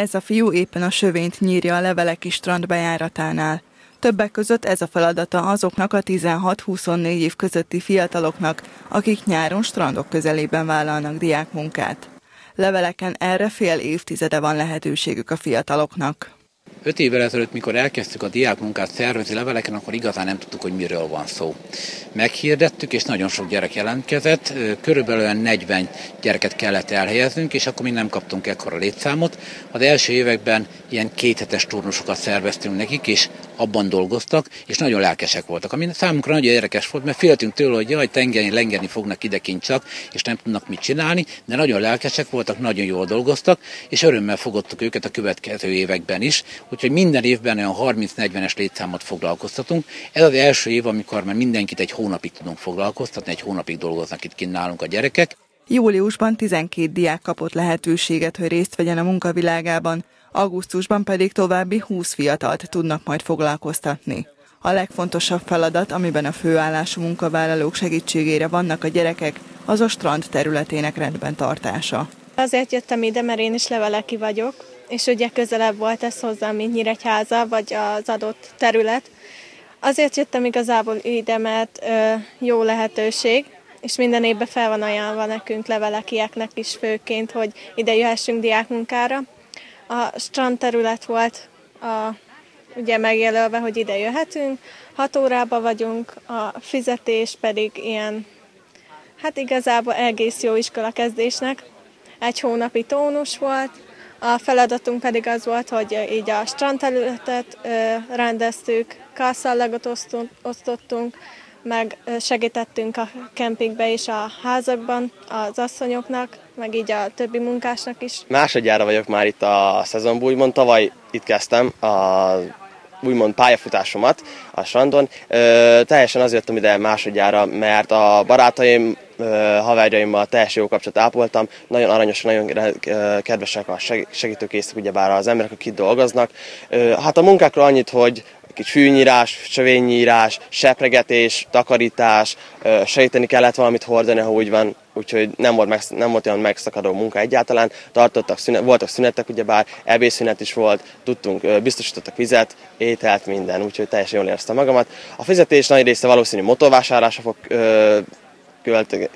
Ez a fiú éppen a sövényt nyírja a leveleki strand bejáratánál. Többek között ez a feladata azoknak a 16-24 év közötti fiataloknak, akik nyáron strandok közelében vállalnak diákmunkát. Leveleken erre fél évtizede van lehetőségük a fiataloknak. Öt évvel ezelőtt, mikor elkezdtük a diákmunkát szervezni leveleken, akkor igazán nem tudtuk, hogy miről van szó. Meghirdettük, és nagyon sok gyerek jelentkezett, körülbelül 40 gyereket kellett elhelyeznünk, és akkor mi nem kaptunk ekkora létszámot. Az első években ilyen kéthetes turnusokat szerveztünk nekik, és abban dolgoztak, és nagyon lelkesek voltak. Ami számunkra nagyon érdekes volt, mert féltünk tőle, hogy jaj, tengeni, lengeni fognak idekint csak, és nem tudnak mit csinálni, de nagyon lelkesek voltak, nagyon jól dolgoztak, és örömmel fogadtuk őket a következő években is, úgyhogy minden évben olyan 30-40-es létszámot foglalkoztatunk. Ez az első év, amikor már mindenkit egy hónapig tudunk foglalkoztatni, egy hónapig dolgoznak itt kint nálunk a gyerekek. Júliusban 12 diák kapott lehetőséget, hogy részt vegyen a munkavilágában, augusztusban pedig további 20 fiatalt tudnak majd foglalkoztatni. A legfontosabb feladat, amiben a főállású munkavállalók segítségére vannak a gyerekek, az a strand területének rendben tartása. Azért jöttem ide, mert én is leveleki vagyok, és ugye közelebb volt ez hozzám, mint Nyíregyháza, vagy az adott terület. Azért jöttem igazából ide, mert ö, jó lehetőség, és minden évben fel van ajánlva nekünk levelekieknek is főként, hogy ide jöhessünk diákmunkára. A strand terület volt a, ugye megjelölve, hogy ide jöhetünk. Hat órába vagyunk, a fizetés pedig ilyen, hát igazából egész jó iskola kezdésnek. Egy hónapi tónus volt, a feladatunk pedig az volt, hogy így a strandterületet rendeztük, kászallagot osztottunk, meg segítettünk a kempingbe és a házakban az asszonyoknak, meg így a többi munkásnak is. Másodjára vagyok már itt a szezonban, úgymond tavaly itt kezdtem a úgymond pályafutásomat a strandon. Ö, teljesen azért jöttem ide másodjára, mert a barátaim, haverjaimmal teljesen jó kapcsolat ápoltam, nagyon aranyosak, nagyon kedvesek a segítőkészek, ugyebár az emberek, akik itt dolgoznak. Hát a munkákról annyit, hogy kicsit fűnyírás, sövénynyírás, sepregetés, takarítás, segíteni kellett valamit hordani, ha úgy van, úgyhogy nem volt, meg, nem volt olyan megszakadó munka egyáltalán. Tartottak szünet, voltak szünetek, ugyebár ebédszünet is volt, tudtunk, biztosítottak vizet, ételt, minden, úgyhogy teljesen jól éreztem magamat. A fizetés nagy része valószínű motorvásárlásra fog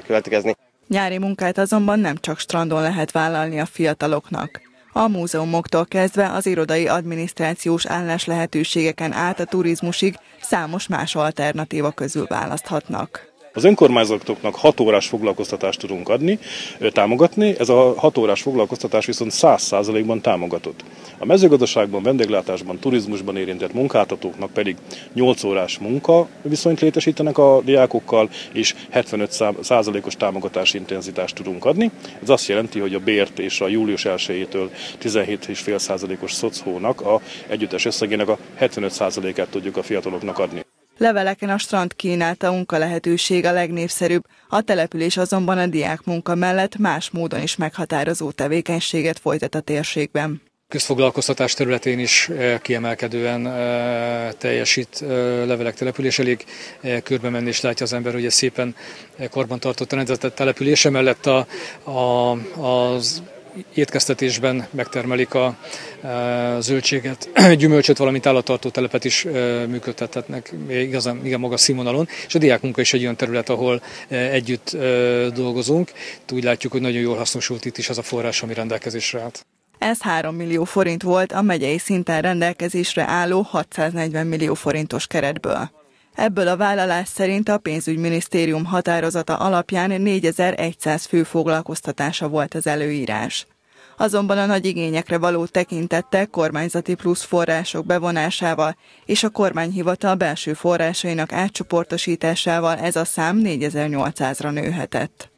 költekezni. Nyári munkát azonban nem csak strandon lehet vállalni a fiataloknak. A múzeumoktól kezdve az irodai adminisztrációs állás lehetőségeken át a turizmusig számos más alternatíva közül választhatnak. Az önkormányzatoknak 6 órás foglalkoztatást tudunk adni, támogatni, ez a 6 órás foglalkoztatás viszont 100%-ban támogatott. A mezőgazdaságban, vendéglátásban, turizmusban érintett munkáltatóknak pedig 8 órás munka viszont létesítenek a diákokkal, és 75%-os támogatási intenzitást tudunk adni. Ez azt jelenti, hogy a bért és a július 1-től 17,5%-os szocónak a együttes összegének a 75%-át tudjuk a fiataloknak adni. Leveleken a strand kínálta munka lehetőség a legnépszerűbb, a település azonban a diák munka mellett más módon is meghatározó tevékenységet folytat a térségben közfoglalkoztatás területén is eh, kiemelkedően eh, teljesít eh, levelek település. Elég körbe menni és látja az ember, hogy ez szépen karbantartott a települése mellett a, a, az étkeztetésben megtermelik a, a zöldséget, gyümölcsöt, valamint állattartó telepet is működtethetnek igazán, igen magas színvonalon, és a diákmunka is egy olyan terület, ahol együtt dolgozunk. Úgy látjuk, hogy nagyon jól hasznosult itt is az a forrás, ami rendelkezésre állt. Ez 3 millió forint volt a megyei szinten rendelkezésre álló 640 millió forintos keretből. Ebből a vállalás szerint a pénzügyminisztérium határozata alapján 4100 fő foglalkoztatása volt az előírás. Azonban a nagy igényekre való tekintette kormányzati plusz források bevonásával és a kormányhivatal belső forrásainak átcsoportosításával ez a szám 4800-ra nőhetett.